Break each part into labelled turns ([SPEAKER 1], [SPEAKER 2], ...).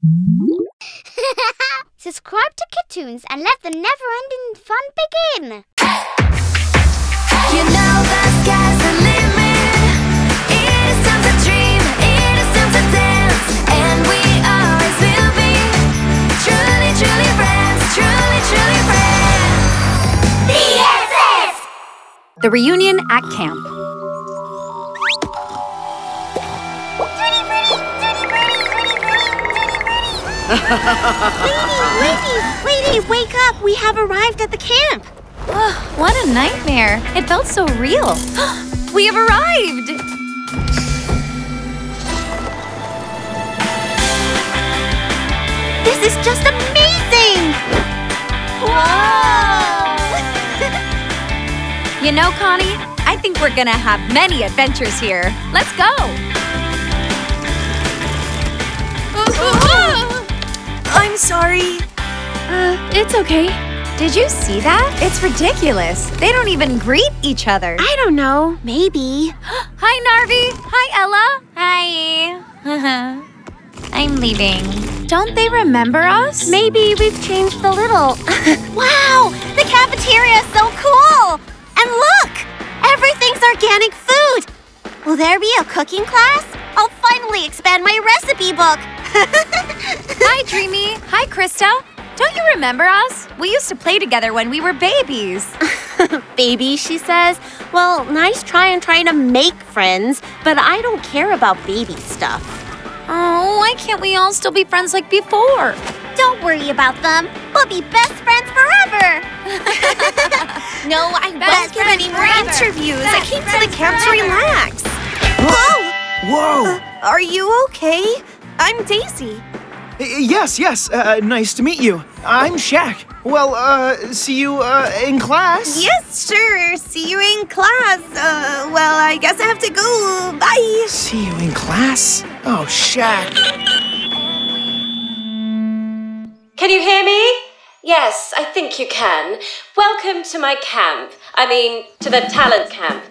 [SPEAKER 1] Subscribe to Kitoons and let the never-ending fun begin.
[SPEAKER 2] You know the sky's the limit. It is time to dream. It is time to dance, and we always will be. Truly, truly friends. Truly, truly friends. BFFs.
[SPEAKER 3] The reunion at camp.
[SPEAKER 1] Lady, lady, wake up! We have arrived at the camp.
[SPEAKER 3] Oh, what a nightmare. It felt so real. we have arrived!
[SPEAKER 1] This is just amazing! Whoa!
[SPEAKER 3] You know, Coney, I think we're gonna have many adventures here. Let's go!
[SPEAKER 4] Sorry.
[SPEAKER 3] Uh, it's okay. Did you see that? It's ridiculous. They don't even greet each other.
[SPEAKER 1] I don't know. Maybe.
[SPEAKER 3] Hi, Narvi. Hi, Ella. Hi. I'm leaving. Don't they remember us?
[SPEAKER 1] Maybe we've changed a little. wow! The cafeteria is so cool! And look! Everything's organic food! Will there be a cooking class? I'll finally expand my recipe book!
[SPEAKER 3] Hi, Dreamy. Hi, Kristal. Don't you remember us? We used to play together when we were babies.
[SPEAKER 1] Baby, she says. Well, nice try in trying to make friends, but I don't care about baby stuff.
[SPEAKER 3] Oh, why can't we all still be friends like before?
[SPEAKER 1] Don't worry about them. We'll be best friends forever!
[SPEAKER 4] No, I
[SPEAKER 3] Best
[SPEAKER 4] won't give any more
[SPEAKER 3] forever.
[SPEAKER 4] interviews. I came to the
[SPEAKER 1] friends
[SPEAKER 4] camp to
[SPEAKER 1] forever.
[SPEAKER 4] relax.
[SPEAKER 5] Whoa!
[SPEAKER 4] Uh, are you okay? I'm Daisy.
[SPEAKER 5] Y- Yes, yes. Uh, nice to meet you. I'm Shaq. Well, uh, see you uh, in class.
[SPEAKER 4] Yes, sure. See you in class. Uh, well, I guess I have to go. Bye.
[SPEAKER 5] See you in class. Oh, Shaq.
[SPEAKER 6] Can you hear me? Yes, I think you can. Welcome to my camp. I mean, to the talent camp,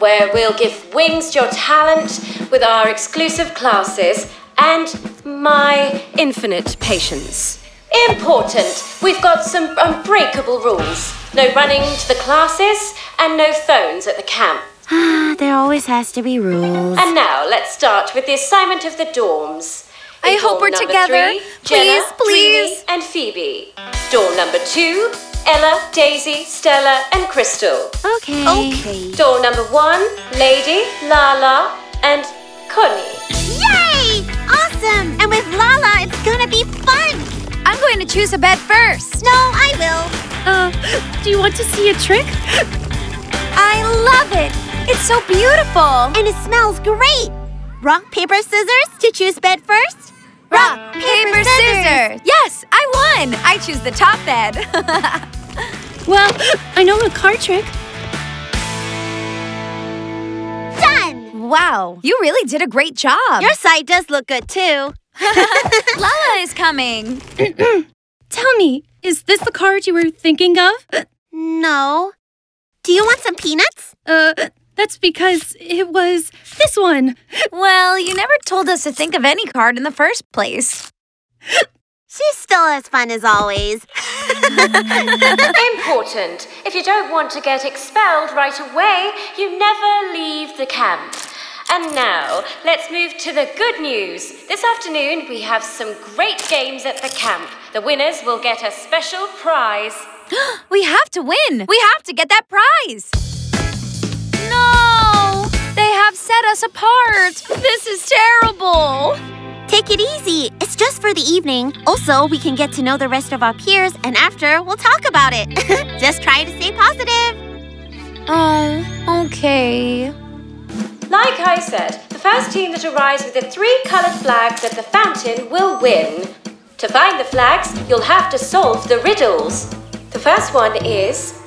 [SPEAKER 6] where we'll give wings to your talent with our exclusive classes and my infinite patience. Important! We've got some unbreakable rules. No running to the classes and no phones at the camp.
[SPEAKER 1] Ah, there always has to be rules.
[SPEAKER 6] And now let's start with the assignment of the dorms.
[SPEAKER 3] I
[SPEAKER 6] In
[SPEAKER 3] hope we're together.
[SPEAKER 6] Three,
[SPEAKER 3] Please,
[SPEAKER 6] Jenna,
[SPEAKER 3] please.
[SPEAKER 6] Dreamy, and Phoebe. Dorm number two, Ella, Daisy, Stella, and Kristal.
[SPEAKER 1] Okay.
[SPEAKER 4] Okay.
[SPEAKER 6] Dorm number one, Lady, Lala, and
[SPEAKER 1] Coney. Awesome! And with Lala, it's gonna be fun!
[SPEAKER 3] I'm going to choose a bed first.
[SPEAKER 1] No, I will.
[SPEAKER 7] Uh, do you want to see a trick?
[SPEAKER 3] I love it. It's so beautiful.
[SPEAKER 1] And it smells great! Rock, paper, scissors to choose bed first?
[SPEAKER 3] Rock, paper, scissors. Yes, I won. I choose the top bed.
[SPEAKER 7] Well, I know a card trick.
[SPEAKER 1] Done!
[SPEAKER 3] Wow, you really did a great job.
[SPEAKER 1] Your side does look good too.
[SPEAKER 3] Lala is coming.
[SPEAKER 7] Tell me, is this the card you were thinking of?
[SPEAKER 1] No. Do you want some peanuts?
[SPEAKER 7] Uh, that's because it was this one.
[SPEAKER 3] Well, you never told us to think of any card in the first place.
[SPEAKER 1] She's still as fun as always.
[SPEAKER 6] Important. If you don't want to get expelled right away, you never leave the camp. And now, let's move to the good news. This afternoon, we have some great games at the camp. The winners will get a special prize.
[SPEAKER 3] We have to win. We have to get that prize. No! They have set us apart. This is terrible.
[SPEAKER 1] Take it easy. It's just for the evening. Also, we can get to know the rest of our peers, and after, we'll talk about it. just try to stay positive.
[SPEAKER 3] Oh, okay.
[SPEAKER 6] Like I said, the first team that arrives with the three coloured flags at the fountain will win. To find the flags, you'll have to solve the riddles. The first one is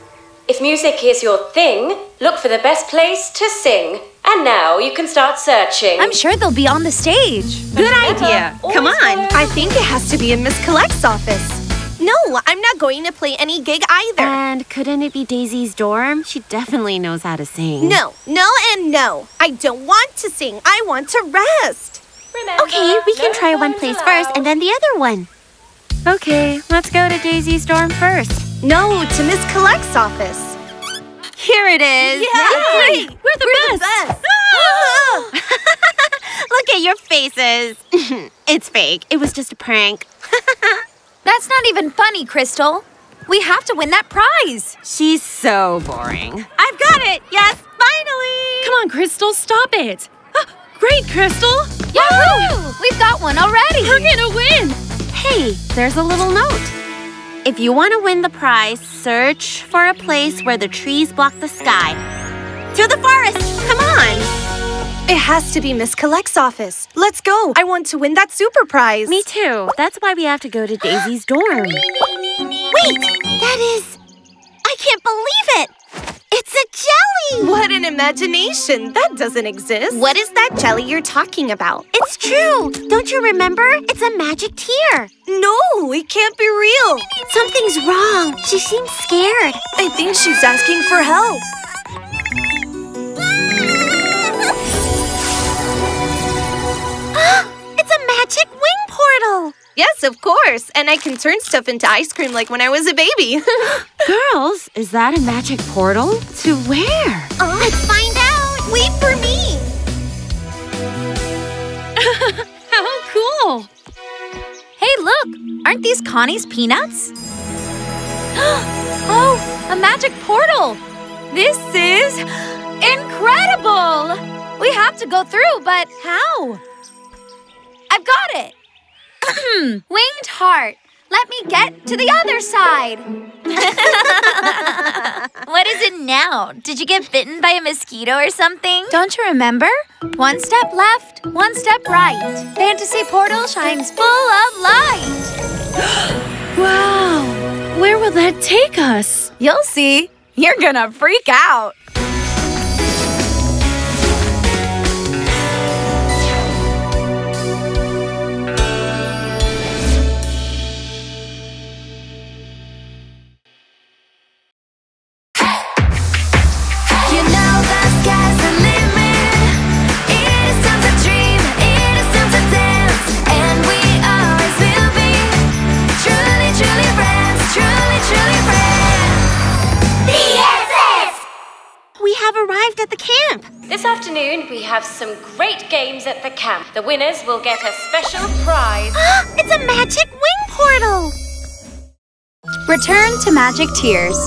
[SPEAKER 6] If music is your thing, look for the best place to sing. And now you can start searching.
[SPEAKER 3] I'm sure they'll be on the stage.
[SPEAKER 4] Good idea. Come on.
[SPEAKER 6] follow
[SPEAKER 4] I think it has to be in Miss Collect's office. No, I'm not going to play any gig either.
[SPEAKER 1] And couldn't it be Daisy's dorm? She definitely knows how to sing.
[SPEAKER 4] no, no, and no. I don't want to sing. I want to rest.
[SPEAKER 6] Remember,
[SPEAKER 1] Okay, we can try one place
[SPEAKER 6] allowed.
[SPEAKER 1] first and then the other one.
[SPEAKER 3] Okay, let's go to Daisy's dorm first.
[SPEAKER 4] No, to Miss Collect's office.
[SPEAKER 1] Here it is.
[SPEAKER 4] Yay!
[SPEAKER 7] We're the best.
[SPEAKER 1] Look at your faces. it's fake. It was just a prank.
[SPEAKER 3] That's not even funny, Kristal. We have to win that prize.
[SPEAKER 1] She's so boring. I've got it. Yes, finally.
[SPEAKER 7] Come on, Kristal, stop it. Ah, great, Kristal.
[SPEAKER 3] Yahoo! We've got one already.
[SPEAKER 7] We're gonna win.
[SPEAKER 1] Hey, there's a little note. If you want to win the prize, search for a place where the trees block the sky. To the forest. Come on.
[SPEAKER 4] It has to be Miss Collect's office. Let's go. I want to win that super prize.
[SPEAKER 1] Me too. That's why we have to go to Daisy's dorm. Wait, that is. I can't believe it. It's a jelly.
[SPEAKER 4] What an imagination. That doesn't exist. What is that jelly you're talking about?
[SPEAKER 1] It's true. Don't you remember? It's a magic tear.
[SPEAKER 4] No, it can't be real.
[SPEAKER 1] Something's wrong. She seems scared.
[SPEAKER 4] I think she's asking for help.
[SPEAKER 1] Magic wing portal.
[SPEAKER 4] Yes, of course. And I can turn stuff into ice cream like when I was a baby.
[SPEAKER 1] Girls, is that a magic portal? To where? Uh, let's find out. Wait for me.
[SPEAKER 7] How cool.
[SPEAKER 3] Hey, look! Aren't these Coney's peanuts? oh, a magic portal! This is incredible! We have to go through, but how? I've got it! Winged heart, let me get to the other side! what is it now? Did you get bitten by a mosquito or something? Don't you remember? One step left, one step right. Fantasy portal shines full of light.
[SPEAKER 7] Wow. Where will that take us?
[SPEAKER 3] You'll see. You're gonna freak out.
[SPEAKER 6] Afternoon, we have some great games at the camp. The winners will get a special prize.
[SPEAKER 1] it's a magic wing portal.
[SPEAKER 3] Return to Magic Tears.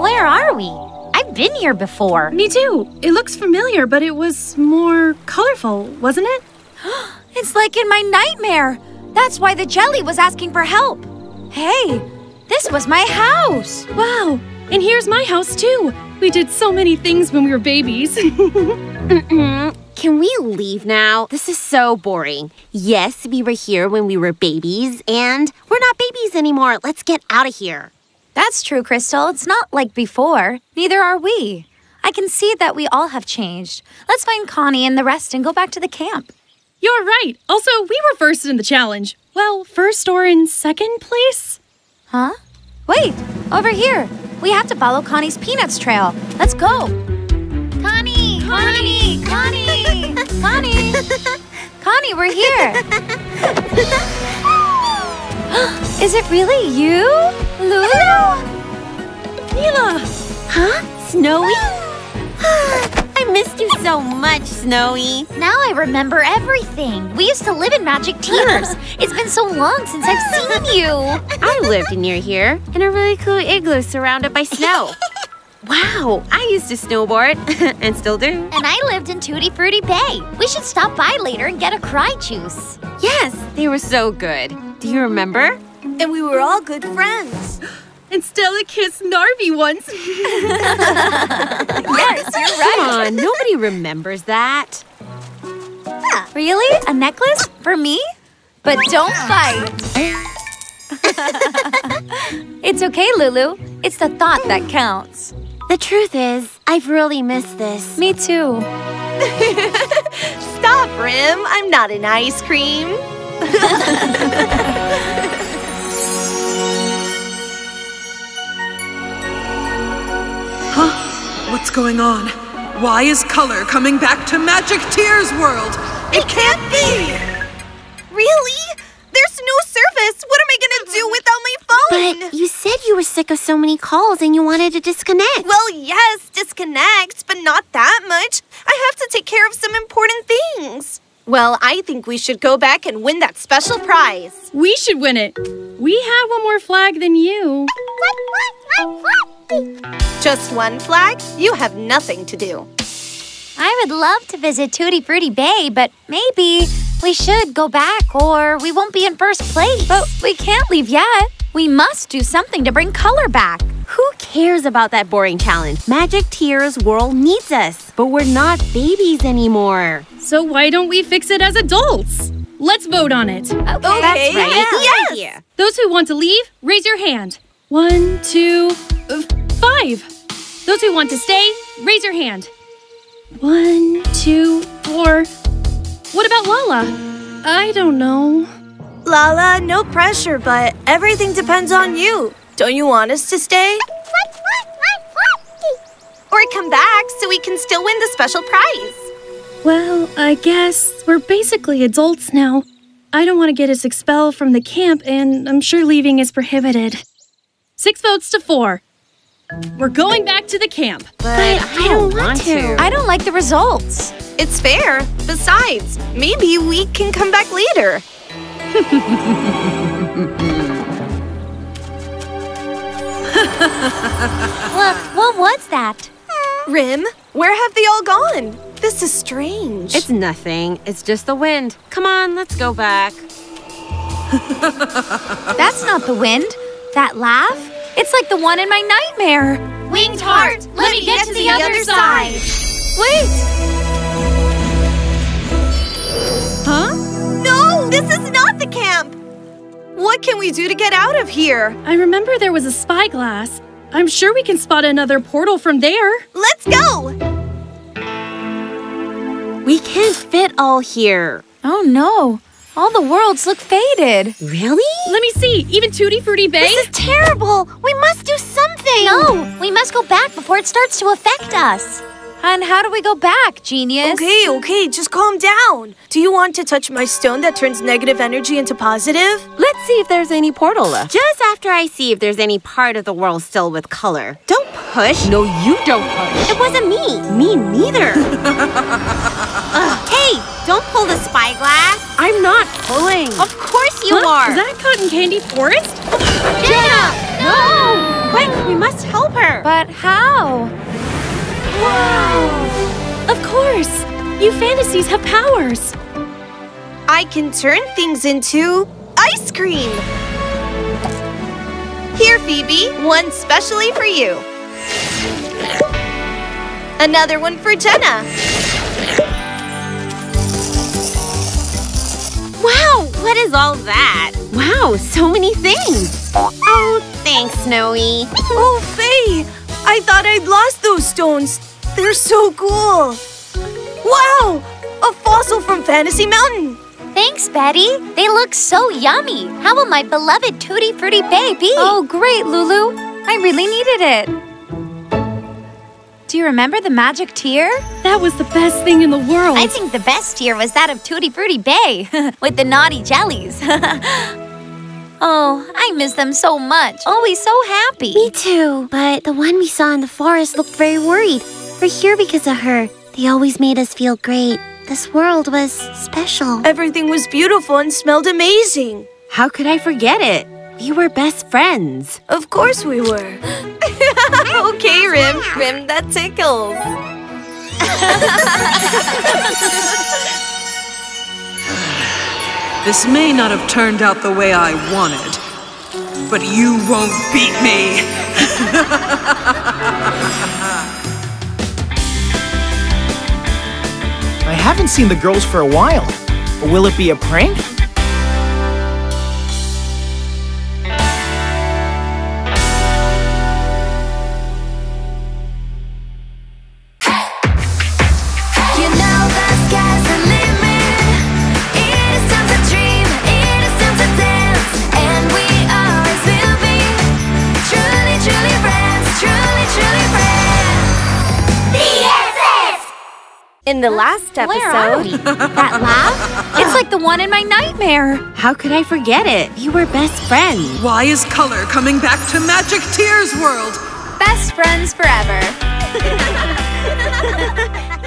[SPEAKER 3] Where are we? I've been here before.
[SPEAKER 7] Me too. It looks familiar, but it was more colorful, wasn't it?
[SPEAKER 3] It's like in my nightmare. That's why the jelly was asking for help. Hey, this was my house.
[SPEAKER 7] Wow. And here's my house too. We did so many things when we were babies.
[SPEAKER 1] Can we leave now? This is so boring. Yes, we were here when we were babies, and we're not babies anymore. Let's get out of here.
[SPEAKER 3] That's true, Kristal. It's not like before. Neither are we. I can see that we all have changed. Let's find Coney and the rest and go back to the camp.
[SPEAKER 7] You're right. Also, we were first in the challenge. Well, first or in second place?
[SPEAKER 3] Huh? Wait, over here. We have to follow Coney's Peanuts trail. Let's go. Coney! Coney! Coney! Coney! Coney, we're here. Is it really you? Lulu?
[SPEAKER 7] Mila!
[SPEAKER 1] Huh? Snowy? Ah. I missed you so much, Snowy.
[SPEAKER 3] Now I remember everything. We used to live in Magic Tears. it's been so long since I've seen you.
[SPEAKER 1] I lived near here in a really cool igloo surrounded by snow. wow, I used to snowboard and still do.
[SPEAKER 3] And I lived in Tutti Frutti Bay. We should stop by later and get a cry juice.
[SPEAKER 1] Yes, they were so good. Do you remember?
[SPEAKER 4] And we were all good friends.
[SPEAKER 7] And Stella kissed Narvi once.
[SPEAKER 3] Yes, you're
[SPEAKER 1] Come on, nobody remembers that.
[SPEAKER 3] Really? A necklace? For me? But don't fight. it's okay, Lulu. It's the thought that counts.
[SPEAKER 1] The truth is, I've really missed this.
[SPEAKER 3] Me too.
[SPEAKER 4] Stop, Rim. I'm not an ice cream.
[SPEAKER 8] What's going on? Why is color coming back to Magic Tears World?
[SPEAKER 4] It can't be! Really? There's no service. What am I gonna do without my phone?
[SPEAKER 1] But you said you were sick of so many calls and you wanted to disconnect.
[SPEAKER 4] Well, yes, disconnect, but not that much. I have to take care of some important things. Well, I think we should go back and win that special prize.
[SPEAKER 7] We should win it. We have one more flag than you.
[SPEAKER 4] Just one flag? You have nothing to do.
[SPEAKER 3] I would love to visit Tutti Frutti Bay, but maybe we should go back or we won't be in first place. But we can't leave yet. We must do something to bring color back.
[SPEAKER 1] Who cares about that boring challenge? Magic Tears World needs us, but we're not babies anymore.
[SPEAKER 7] So why don't we fix it as adults? Let's vote on it.
[SPEAKER 4] Okay,
[SPEAKER 1] That's right.
[SPEAKER 4] yes.
[SPEAKER 1] Yeah.
[SPEAKER 7] Those who want to leave, raise your hand. One, two, five. Those who want to stay, raise your hand. One, two, four. What about Lala? I don't know.
[SPEAKER 4] Lala, no pressure, but everything depends on you. Don't you want us to stay? Or come back so we can still win the special prize?
[SPEAKER 7] Well, I guess we're basically adults now. I don't want to get us expelled from the camp, and I'm sure leaving is prohibited. Six votes to four. We're going back to the camp.
[SPEAKER 1] But I don't want to.
[SPEAKER 3] I don't like the results.
[SPEAKER 4] It's fair. Besides, maybe we can come back later.
[SPEAKER 3] What, what was that?
[SPEAKER 4] Rim, where have they all gone? This is strange.
[SPEAKER 1] It's nothing. It's just the wind. Come on, let's go back.
[SPEAKER 3] That's not the wind. That laugh? It's like the one in my nightmare. Winged heart, let me get to the other side. Wait,
[SPEAKER 7] Huh?
[SPEAKER 4] no, this is not the camp. What can we do to get out of here?
[SPEAKER 7] I remember there was a spyglass. I'm sure we can spot another portal from there.
[SPEAKER 4] Let's go.
[SPEAKER 1] We can't fit all here.
[SPEAKER 3] Oh no, all the worlds look faded.
[SPEAKER 1] Really?
[SPEAKER 7] Let me see. Even Tutti Frutti Bay?
[SPEAKER 1] This is terrible. We must do something.
[SPEAKER 3] No, we must go back before it starts to affect us. And how do we go back, genius?
[SPEAKER 4] Okay, okay, just calm down. Do you want to touch my stone that turns negative energy into positive?
[SPEAKER 1] Let's see if there's any portal left. Just after I see if there's any part of the world still with color. Don't push. No, you don't push. It wasn't me. Me neither. Ugh, hey, don't pull the spyglass. I'm not pulling. Of course you
[SPEAKER 7] Huh?
[SPEAKER 1] are.
[SPEAKER 7] Is that Cotton Candy Forest?
[SPEAKER 1] Jenna! No! Quick, we must help her.
[SPEAKER 3] But how? Wow!
[SPEAKER 7] Of course. You fantasies have powers.
[SPEAKER 4] I can turn things into ice cream. Here, Phoebe, one specially for you. Another one for Jenna.
[SPEAKER 1] Is all that? Wow, so many things. Oh, thanks, Snowy.
[SPEAKER 4] Oh, Faye! I thought I'd lost those stones. They're so cool. Wow! A fossil from Fantasy Mountain.
[SPEAKER 3] Thanks, Betty. They look so yummy. How will my beloved Tutti Frutti Bay be? Oh, great, Lulu. I really needed it. Do you remember the magic tear?
[SPEAKER 7] That was the best thing in the world.
[SPEAKER 3] I think the best tear was that of Tutti Frutti Bay with the naughty jellies. oh, I miss them so much. Always so happy.
[SPEAKER 1] Me too, but the one we saw in the forest looked very worried. We're here because of her. They always made us feel great. This world was special.
[SPEAKER 4] Everything was beautiful and smelled amazing.
[SPEAKER 1] How could I forget it? We were best friends.
[SPEAKER 4] Of course we were. okay, Rim. Rim that tickles.
[SPEAKER 8] This may not have turned out the way I wanted, but you won't beat me.
[SPEAKER 5] I haven't seen the girls for a while. Will it be a prank?
[SPEAKER 4] In the last episode.
[SPEAKER 1] That laugh?
[SPEAKER 3] It's like the one in my nightmare.
[SPEAKER 1] How could I forget it? You were best friends.
[SPEAKER 8] Why is color coming back to Magic Tears World?
[SPEAKER 3] Best friends forever.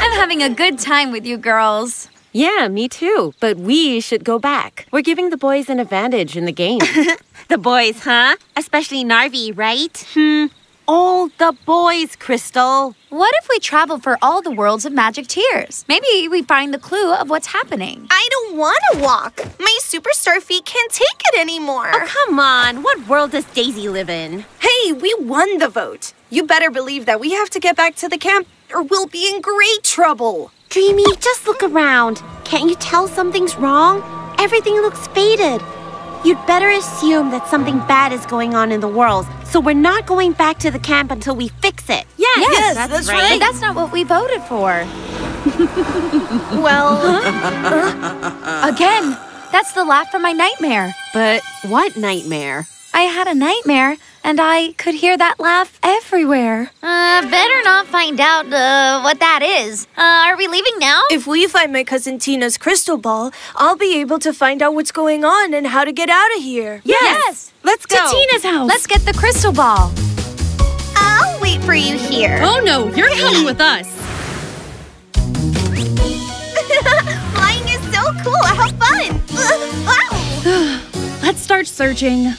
[SPEAKER 3] I'm having a good time with you girls.
[SPEAKER 9] Yeah, me too. But we should go back. We're giving the boys an advantage in the game.
[SPEAKER 1] The boys, huh? Especially Narvi, right? Hmm. All the boys, Kristal.
[SPEAKER 3] What if we travel for all the worlds of Magic Tears? Maybe we find the clue of what's happening.
[SPEAKER 4] I don't want to walk. My superstar feet can't take it anymore.
[SPEAKER 1] Oh, come on. What world does Daisy live in?
[SPEAKER 4] Hey, we won the vote. You better believe that we have to get back to the camp or we'll be in great trouble.
[SPEAKER 1] Dreamy, just look around. Can't you tell something's wrong? Everything looks faded. You'd better assume that something bad is going on in the world, so we're not going back to the camp until we fix it.
[SPEAKER 3] Yes,
[SPEAKER 4] Yes, that's right.
[SPEAKER 3] But that's not what we voted for.
[SPEAKER 4] Well,
[SPEAKER 3] Again, that's the laugh from my nightmare.
[SPEAKER 1] But what nightmare?
[SPEAKER 3] I had a nightmare, and I could hear that laugh everywhere.
[SPEAKER 1] Uh, better not find out, uh, what that is. Uh, are we leaving now?
[SPEAKER 4] if we find my cousin Tina's crystal ball, I'll be able to find out what's going on and how to get out of here.
[SPEAKER 3] Yes.
[SPEAKER 1] Let's go!
[SPEAKER 7] To Tina's house.
[SPEAKER 3] Let's get the crystal ball.
[SPEAKER 4] I'll wait for you here.
[SPEAKER 7] Oh no, you're coming with us.
[SPEAKER 4] Flying is so cool. How fun. Uh, wow.
[SPEAKER 7] Let's start searching.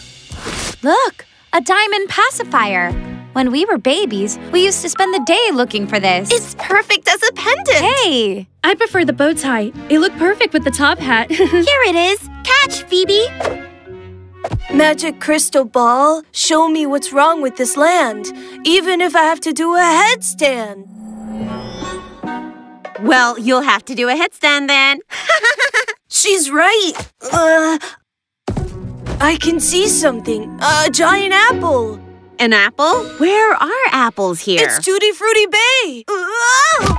[SPEAKER 3] Look, a diamond pacifier. When we were babies, we used to spend the day looking for this.
[SPEAKER 4] It's perfect as a pendant.
[SPEAKER 3] hey,
[SPEAKER 7] I prefer the bow tie. It looked perfect with the top hat.
[SPEAKER 1] Here it is. Catch, Phoebe.
[SPEAKER 4] Magic crystal ball, show me what's wrong with this land, even if I have to do a headstand.
[SPEAKER 1] Well, you'll have to do a headstand then.
[SPEAKER 4] She's right. Uh, I can see something. A giant apple.
[SPEAKER 1] An apple? Where are apples here?
[SPEAKER 4] It's Tutti Frutti Bay. Whoa!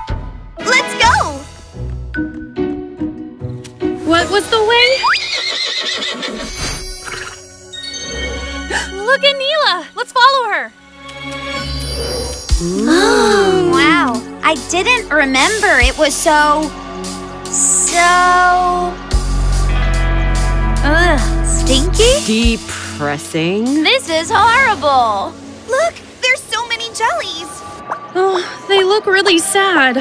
[SPEAKER 4] Let's go.
[SPEAKER 7] what was the way? Look at Neela. Let's follow her.
[SPEAKER 3] wow. I didn't remember it was so. so. Ugh, stinky?
[SPEAKER 9] Depressing.
[SPEAKER 3] This is horrible.
[SPEAKER 4] Look, there's so many jellies.
[SPEAKER 7] Oh, they look really sad.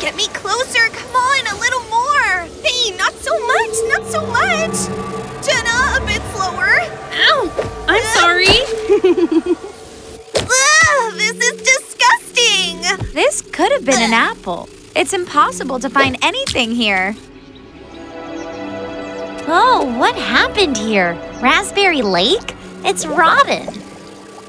[SPEAKER 4] Get me closer. Come on, a little more. Hey, not so much. Not so much. Jenna, a bit slower.
[SPEAKER 7] Ow! I'm sorry.
[SPEAKER 4] Ugh, this is disgusting.
[SPEAKER 3] This could have been an apple. It's impossible to find anything here.
[SPEAKER 1] Oh, what happened here? Raspberry Lake? It's rotten.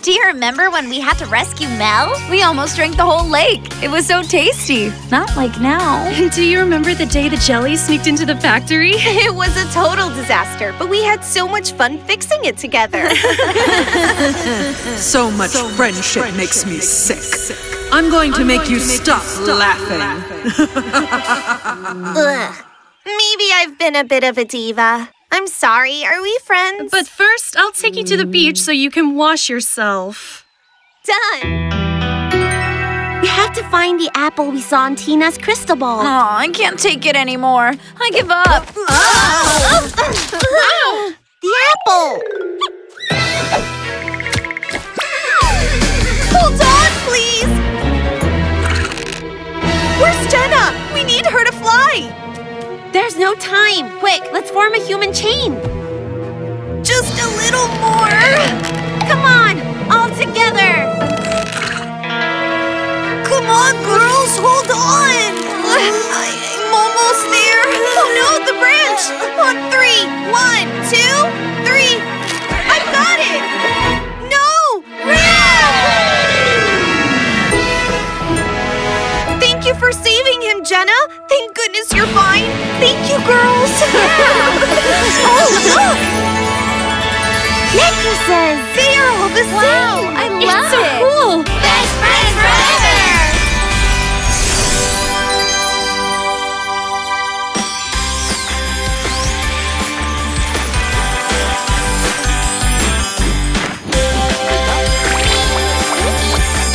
[SPEAKER 1] Do you remember when we had to rescue Mel?
[SPEAKER 3] We almost drank the whole lake. It was so tasty. Not like now.
[SPEAKER 7] Do you remember the day the jelly sneaked into the factory?
[SPEAKER 4] It was a total disaster, but we had so much fun fixing it together.
[SPEAKER 8] So much friendship makes me sick. I'm going to make you stop laughing.
[SPEAKER 4] Ugh. Maybe I've been a bit of a diva. I'm sorry. Are we friends?
[SPEAKER 7] But first, I'll take you to the beach so you can wash yourself.
[SPEAKER 4] done.
[SPEAKER 1] We have to find the apple we saw in Tina's crystal ball.
[SPEAKER 3] Oh, I can't take it anymore. I give up.
[SPEAKER 1] The apple!
[SPEAKER 4] Hold on, please. Where's Jenna? We need her to fly.
[SPEAKER 1] There's no time. Quick, let's form a human chain.
[SPEAKER 4] Just a little more.
[SPEAKER 1] Come on, all together.
[SPEAKER 4] Come on, girls, hold on. I'm almost there. Oh no, the branch. On three. One, two, three. Thank goodness you're fine. Thank you, girls. oh, look.
[SPEAKER 1] Necklaces!
[SPEAKER 4] They are all the
[SPEAKER 3] Wow,
[SPEAKER 4] same.
[SPEAKER 3] I
[SPEAKER 7] It's
[SPEAKER 3] love
[SPEAKER 7] so
[SPEAKER 3] it.
[SPEAKER 7] cool.
[SPEAKER 1] Best friends forever!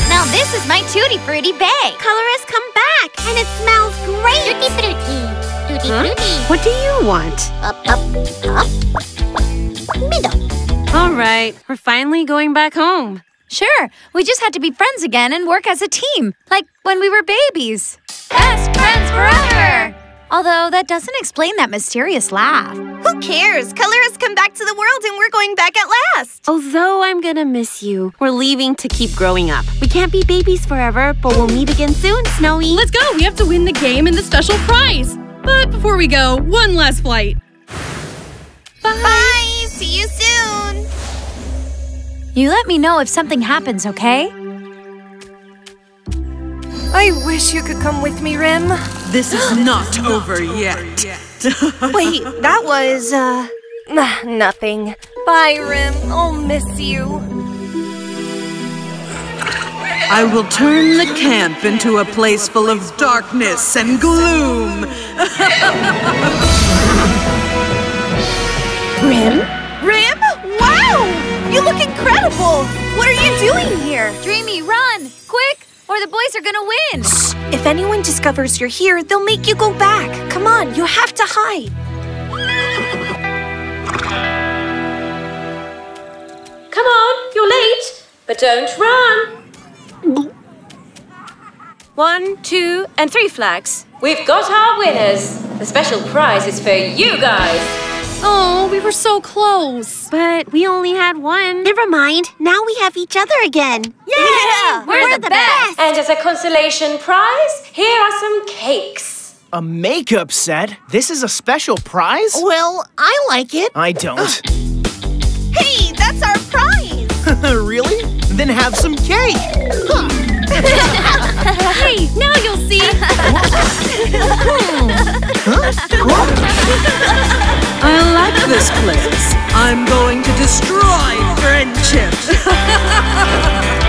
[SPEAKER 3] Now this is my Tutti Frutti Bay.
[SPEAKER 1] Colorist, come back! and it smells great.
[SPEAKER 2] Tutti frutti. Tutti
[SPEAKER 9] Huh?
[SPEAKER 2] frutti.
[SPEAKER 9] What do you want?
[SPEAKER 1] Up, up, up. Middle.
[SPEAKER 9] All right, we're finally going back home.
[SPEAKER 3] Sure, we just had to be friends again and work as a team, like when we were babies. Best friends forever! Although that doesn't explain that mysterious laugh.
[SPEAKER 4] Who cares? Color has come back to the world and we're going back at last.
[SPEAKER 9] Although I'm gonna miss you, we're leaving to keep growing up. We can't be babies forever, but we'll meet again soon, Snowy.
[SPEAKER 7] Let's go. We have to win the game and the special prize. But before we go, one last flight.
[SPEAKER 4] Bye. Bye! See you soon.
[SPEAKER 3] You let me know if something happens, okay?
[SPEAKER 4] I wish you could come with me, Rim.
[SPEAKER 8] This is not over yet.
[SPEAKER 4] Wait, that was, uh, nothing. Bye, Rim. I'll miss you.
[SPEAKER 8] I will turn the camp into a place full of darkness and gloom.
[SPEAKER 4] Rim? Rim? Wow! You look incredible! What are you doing here?
[SPEAKER 3] Dreamy, run! Quick, or the boys are gonna win!
[SPEAKER 4] If anyone discovers you're here, they'll make you go back. Come on, you have to hide.
[SPEAKER 6] Come on, you're late, but don't run.
[SPEAKER 9] One, two, and three flags.
[SPEAKER 6] We've got our winners. The special prize is for you guys.
[SPEAKER 7] Oh, we were so close.
[SPEAKER 9] But we only had one.
[SPEAKER 1] Never mind. Now we have each other again.
[SPEAKER 4] Yeah,
[SPEAKER 3] we're the best.
[SPEAKER 6] And as a consolation prize, here are some cakes.
[SPEAKER 5] A makeup set? This is a special prize?
[SPEAKER 1] Well, I like it.
[SPEAKER 5] I don't.
[SPEAKER 4] Hey, that's our prize!
[SPEAKER 5] really? Then have some cake.
[SPEAKER 7] hey, now you'll see!
[SPEAKER 8] I like this place. I'm going to destroy friendships.